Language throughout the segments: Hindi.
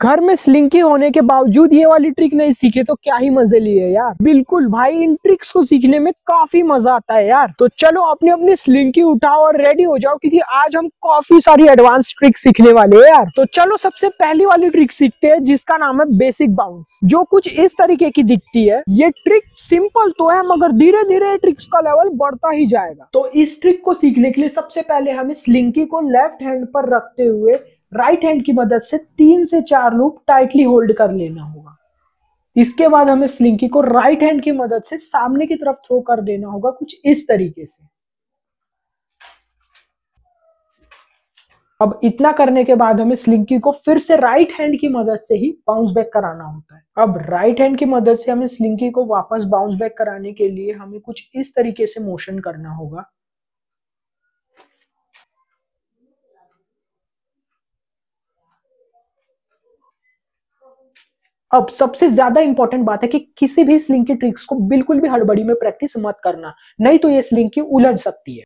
घर में स्लिंकी होने के बावजूद ये वाली ट्रिक नहीं सीखे तो क्या ही मज़े लिए यार। बिल्कुल भाई, इन ट्रिक्स को सीखने में काफ़ी मज़ा आता है यार। तो चलो अपनी अपनी स्लिंकी उठाओ और रेडी हो जाओ, क्योंकि आज हम काफ़ी सारी एडवांस ट्रिक सीखने वाले हैं यार। तो चलो सबसे पहली वाली ट्रिक सीखते हैं, जिसका नाम है बेसिक बाउंस जो कुछ इस तरीके की दिखती है, ये ट्रिक सिंपल तो है, मगर धीरे धीरे ट्रिक्स का लेवल बढ़ता ही जाएगा। तो इस ट्रिक को सीखने के लिए सबसे पहले हमें स्लिंकी को लेफ़्ट हैंड पर रखते हुए राइट हैंड की मदद से तीन से चार लूप टाइटली होल्ड कर लेना होगा। इसके बाद हमें स्लिंकी को राइट हैंड की मदद से सामने की तरफ़ थ्रो कर देना होगा कुछ इस तरीके से। अब इतना करने के बाद हमें स्लिंकी को फिर से राइट हैंड की मदद से ही बाउंस बैक कराना होता है। अब राइट हैंड की मदद से हमें स्लिंकी को वापस बाउंस बैक कराने के लिए हमें कुछ इस तरीके से मोशन करना होगा। अब सबसे ज़्यादा इंपॉर्टेंट बात है कि किसी भी स्लिंग की ट्रिक्स को बिल्कुल भी हड़बड़ी में प्रैक्टिस मत करना। नहीं तो ये स्लिंग की उलझ सकती है।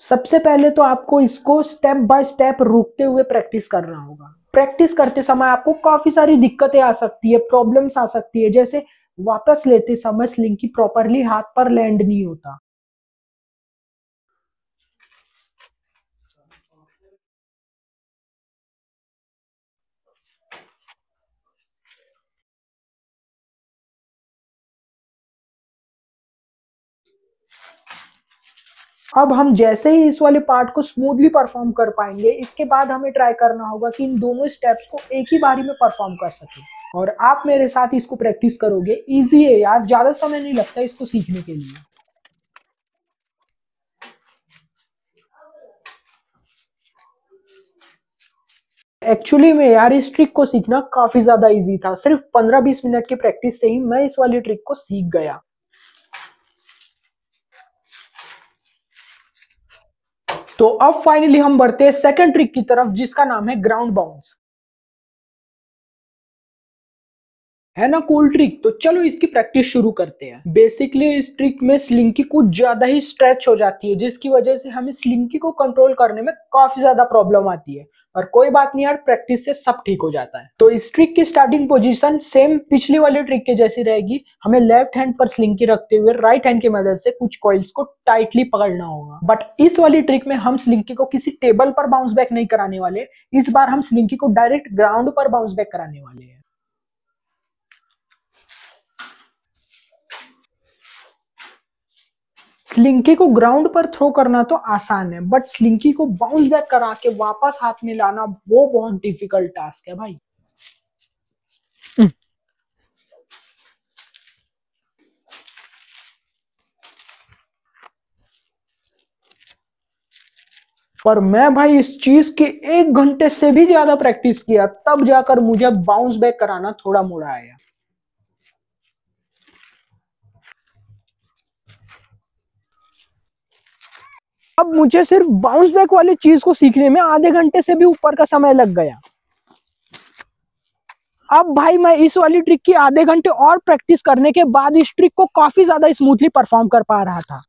सबसे पहले तो आपको इसको स्टेप बाय स्टेप रुकते हुए प्रैक्टिस करना होगा। प्रैक्टिस करते समय आपको काफ़ी सारी दिक्कतें आ सकती है प्रॉब्लम्स आ सकती है। जैसे वापस लेते समय स्लिंग की प्रॉपरली हाथ पर लैंड नहीं होता। अब हम जैसे ही इस वाले पार्ट को स्मूथली परफॉर्म कर पाएँगे, इसके बाद हमें ट्राई करना होगा कि इन दोनों स्टेप्स को एक ही बारी में परफॉर्म कर सके। और आप मेरे साथ इसको प्रैक्टिस करोगे। इजी है यार, ज़्यादा समय नहीं लगता इसको सीखने के लिए। एक्चुअली में यार, इस ट्रिक को सीखना काफ़ी ज़्यादा इजी था। सिर्फ़ 15-20 मिनट की प्रैक्टिस से ही मैं इस वाली ट्रिक को सीख गया। तो अब फाइनली हम बढ़ते हैं सेकेंड ट्रिक की तरफ़, जिसका नाम है ग्राउंड बाउंस है ना कूल ट्रिक तो चलो इसकी प्रैक्टिस शुरू करते हैं. बेसिकली इस ट्रिक में स्लिंकी कुछ ज़्यादा ही स्ट्रेच हो जाती है, जिसकी वजह से हमें स्लिंकी को कंट्रोल करने में काफ़ी ज़्यादा प्रॉब्लम आती है. और कोई बात नहीं यार प्रैक्टिस से सब ठीक हो जाता है। तो इस ट्रिक की स्टार्टिंग पोजीशन सेम पिछली वाली ट्रिक के जैसी रहेगी। हमें लेफ़्ट हैंड पर स्लिंकी रखते हुए राइट हैंड की मदद से कुछ कॉइल्स को टाइटली पकड़ना होगा। बट इस वाली ट्रिक में हम स्लिंकी को किसी टेबल पर बाउंस बैक नहीं कराने वाले। इस बार हम स्लिंकी को डायरेक्ट ग्राउंड पर बाउंस बैक कराने वाले हैं। स्लिंकी को ग्राउंड पर थ्रो करना तो आसान है बट स्लिंकी को बाउंस बैक करा के वापस हाथ में लाना वो बहुत डिफ़िकल्ट टास्क है भाई। पर मैं भाई इस चीज़ के एक घंटे से भी ज़्यादा प्रैक्टिस किया, तब जाकर मुझे बाउंस बैक कराना थोड़ा मोड़ा आया अब मुझे सिर्फ़ बाउंस बैक वाली चीज़ को सीखने में आधे घंटे से भी ऊपर का समय लग गया। अब भाई मैं इस वाली ट्रिक की आधे घंटे और प्रैक्टिस करने के बाद इस ट्रिक को काफ़ी ज़्यादा स्मूथली परफॉर्म कर पा रहा था।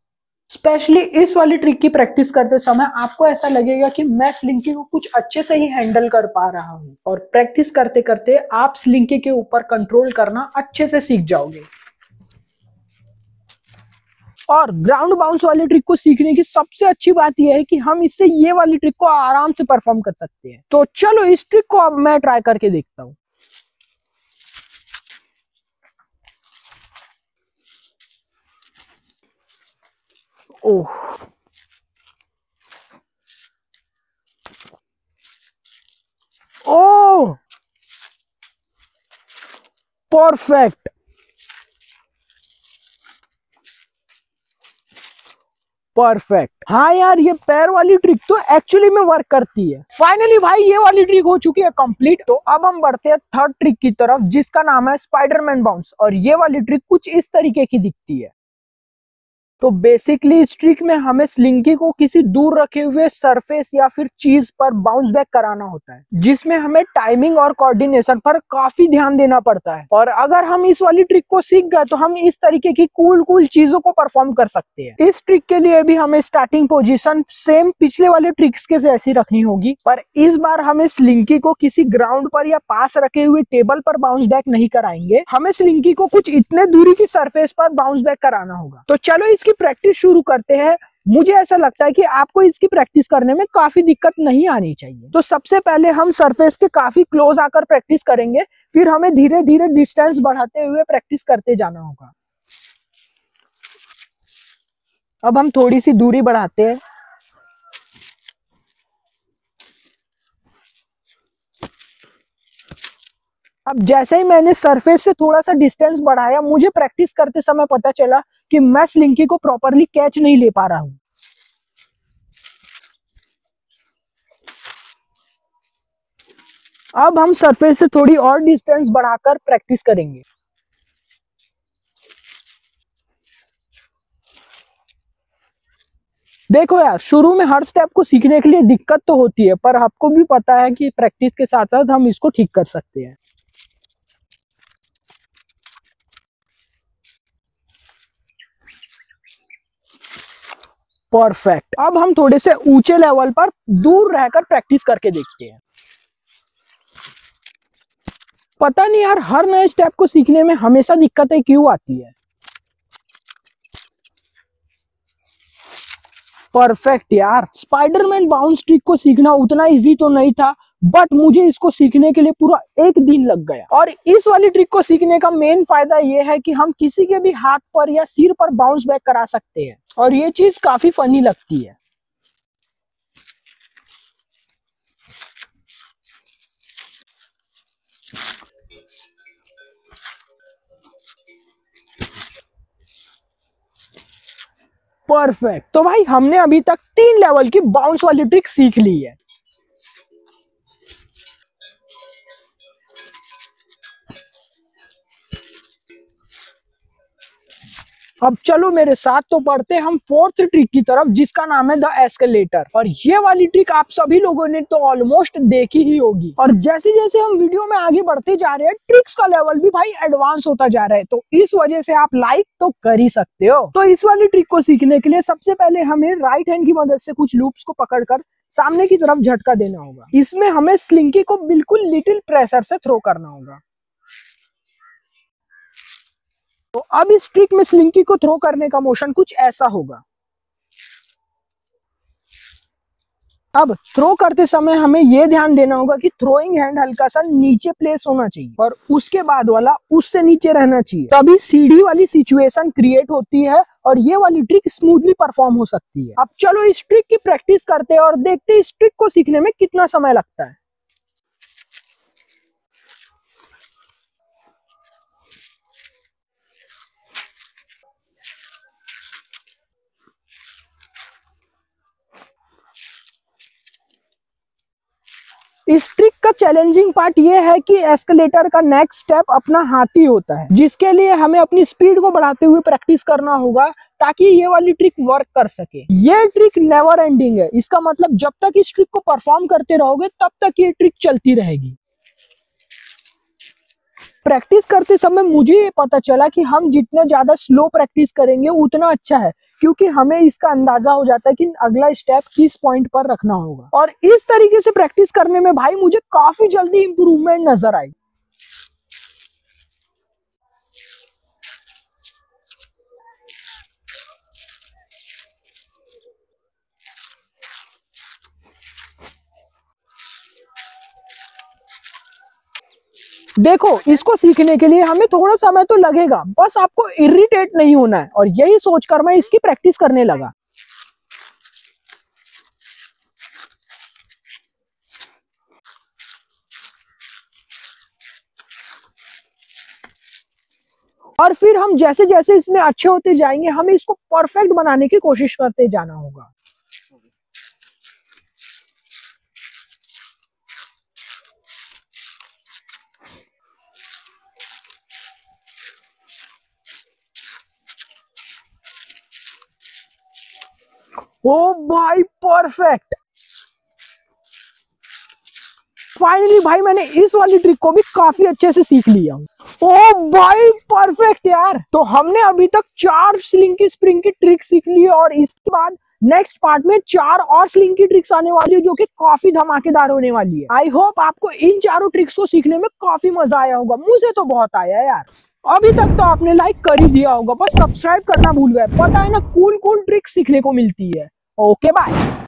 स्पेशली इस वाली ट्रिक की प्रैक्टिस करते समय आपको ऐसा लगेगा कि मैं स्लिंकी को कुछ अच्छे से ही हैंडल कर पा रहा हूँ और प्रैक्टिस करते करते आप स्लिंकी के ऊपर कंट्रोल करना अच्छे से सीख जाओगे। और ग्राउंड बाउंस वाली ट्रिक को सीखने की सबसे अच्छी बात यह है कि हम इससे ये वाली ट्रिक को आराम से परफॉर्म कर सकते हैं। तो चलो इस ट्रिक को अब मैं ट्राई करके देखता हूँ। ओह। Perfect perfect. हाँ यार, ये पैर वाली ट्रिक तो एक्चुअली में वर्क करती है। फाइनली भाई, ये वाली ट्रिक हो चुकी है कंप्लीट तो अब हम बढ़ते हैं थर्ड ट्रिक की तरफ़, जिसका नाम है स्पाइडरमैन बाउंस और ये वाली ट्रिक कुछ इस तरीके की दिखती है। तो बेसिकली इस ट्रिक में हमें स्लिंकी को किसी दूर रखे हुए सरफेस या फिर चीज़ पर बाउंस बैक कराना होता है, जिसमें हमें टाइमिंग और कोऑर्डिनेशन पर काफ़ी ध्यान देना पड़ता है। और अगर हम इस वाली ट्रिक को सीख गए तो हम इस तरीके की कूल कूल चीज़ों को परफॉर्म कर सकते हैं। इस ट्रिक के लिए भी हमें स्टार्टिंग पोजिशन सेम पिछले वाले ट्रिक्स के जैसी रखनी होगी, पर इस बार हमें स्लिंकी को किसी ग्राउंड पर या पास रखे हुए टेबल पर बाउंस बैक नहीं कराएँगे। हमें स्लिंकी को कुछ इतने दूरी की सरफेस पर बाउंस बैक कराना होगा। तो चलो इसकी प्रैक्टिस शुरू करते हैं, मुझे ऐसा लगता है कि आपको इसकी प्रैक्टिस करने में काफ़ी दिक्कत नहीं आनी चाहिए। तो सबसे पहले हम सरफेस के काफ़ी क्लोज आकर प्रैक्टिस करेंगे, फिर हमें धीरे धीरे डिस्टेंस बढ़ाते हुए प्रैक्टिस करते जाना होगा। अब हम थोड़ी सी दूरी बढ़ाते हैं। अब जैसे ही मैंने सरफेस से थोड़ा सा डिस्टेंस बढ़ाया, मुझे प्रैक्टिस करते समय पता चला कि मैं स्लिंकी को प्रॉपरली कैच नहीं ले पा रहा हूँ। अब हम सरफेस से थोड़ी और डिस्टेंस बढ़ाकर प्रैक्टिस करेंगे। देखो यार, शुरू में हर स्टेप को सीखने के लिए दिक्कत तो होती है, पर आपको भी पता है कि प्रैक्टिस के साथ साथ हम इसको ठीक कर सकते हैं। परफेक्ट। अब हम थोड़े से ऊँचे लेवल पर दूर रहकर प्रैक्टिस करके देखते हैं। पता नहीं यार, हर नए स्टेप को सीखने में हमेशा दिक्कतें क्यों आती है? परफेक्ट यार। स्पाइडरमैन बाउंस ट्रिक को सीखना उतना इजी तो नहीं था बट मुझे इसको सीखने के लिए पूरा एक दिन लग गया। और इस वाली ट्रिक को सीखने का मेन फ़ायदा यह है कि हम किसी के भी हाथ पर या सिर पर बाउंस बैक करा सकते हैं। और ये चीज़ काफ़ी फनी लगती है। परफेक्ट तो भाई हमने अभी तक तीन लेवल की बाउंस वाली ट्रिक सीख ली है। अब चलो मेरे साथ तो पढ़ते हम फोर्थ ट्रिक की तरफ़, जिसका नाम है द एस्केलेटर और ये वाली ट्रिक आप सभी लोगों ने तो ऑलमोस्ट देखी ही होगी। और जैसे जैसे हम वीडियो में आगे बढ़ते जा रहे हैं ट्रिक्स का लेवल भी भाई एडवांस होता जा रहा है तो इस वजह से आप लाइक तो कर ही सकते हो। तो इस वाली ट्रिक को सीखने के लिए सबसे पहले हमें राइट हैंड की मदद से कुछ लूप्स को पकड़कर सामने की तरफ़ झटका देना होगा। इसमें हमें स्लिंकी को बिल्कुल लिटिल प्रेशर से थ्रो करना होगा। तो अब इस ट्रिक में स्लिंकी को थ्रो करने का मोशन कुछ ऐसा होगा। अब थ्रो करते समय हमें यह ध्यान देना होगा कि थ्रोइंग हैंड हल्का सा नीचे प्लेस होना चाहिए और उसके बाद वाला उससे नीचे रहना चाहिए। तभी सीढ़ी वाली सिचुएशन क्रिएट होती है और ये वाली ट्रिक स्मूथली परफॉर्म हो सकती है। अब चलो इस ट्रिक की प्रैक्टिस करते हैं और देखते हैं इस ट्रिक को सीखने में कितना समय लगता है। इस ट्रिक का चैलेंजिंग पार्ट ये है कि एस्केलेटर का नेक्स्ट स्टेप अपना हाथी होता है। जिसके लिए हमें अपनी स्पीड को बढ़ाते हुए प्रैक्टिस करना होगा, ताकि ये वाली ट्रिक वर्क कर सके। ये ट्रिक नेवर एंडिंग है। इसका मतलब जब तक इस ट्रिक को परफॉर्म करते रहोगे, तब तक ये ट्रिक चलती रहेगी। प्रैक्टिस करते समय मुझे ये पता चला कि हम जितना ज़्यादा स्लो प्रैक्टिस करेंगे, उतना अच्छा है। क्योंकि हमें इसका अंदाज़ा हो जाता है कि अगला स्टेप किस पॉइंट पर रखना होगा। और इस तरीके से प्रैक्टिस करने में भाई मुझे काफ़ी जल्दी इंप्रूवमेंट नज़र आई। देखो, इसको सीखने के लिए हमें थोड़ा समय तो लगेगा, बस आपको इरिटेट नहीं होना है। और यही सोचकर मैं इसकी प्रैक्टिस करने लगा। और फिर हम जैसे जैसे इसमें अच्छे होते जाएँगे, हमें इसको परफेक्ट बनाने की कोशिश करते जाना होगा। ओ भाई परफेक्ट फाइनली भाई, मैंने इस वाली ट्रिक को भी काफ़ी अच्छे से सीख लिया। ओ भाई परफेक्ट यार। तो हमने अभी तक चार स्लिंग की स्प्रिंग की ट्रिक सीख ली और इसके बाद नेक्स्ट पार्ट में चार और स्लिंग की ट्रिक्स आने वाली है, जो कि काफ़ी धमाकेदार होने वाली है। आई होप आपको इन चारों ट्रिक्स को सीखने में काफ़ी मज़ा आया होगा। मुझे तो बहुत आया यार। अभी तक तो आपने लाइक कर ही दिया होगा, बस सब्सक्राइब करना भूल गए। पता है ना कूल कूल ट्रिक्स सीखने को मिलती है। Okay bye